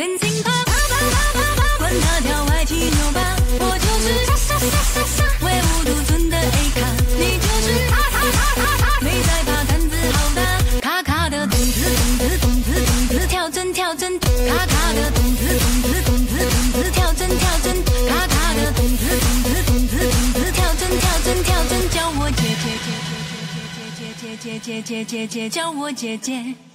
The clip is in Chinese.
跟紧吧，吧吧吧吧吧，管他跳歪七扭八，我就是沙沙沙沙沙，威武独尊的 A 卡，你就是卡卡卡卡卡，没在怕胆子好大，咔咔的咚子咚子咚子咚子跳针跳针，咔咔的咚子咚子咚子咚子跳针跳针，咔咔的咚子咚子咚子咚子跳针跳针跳针，叫我姐姐姐姐姐姐姐姐姐姐姐姐，叫我姐姐。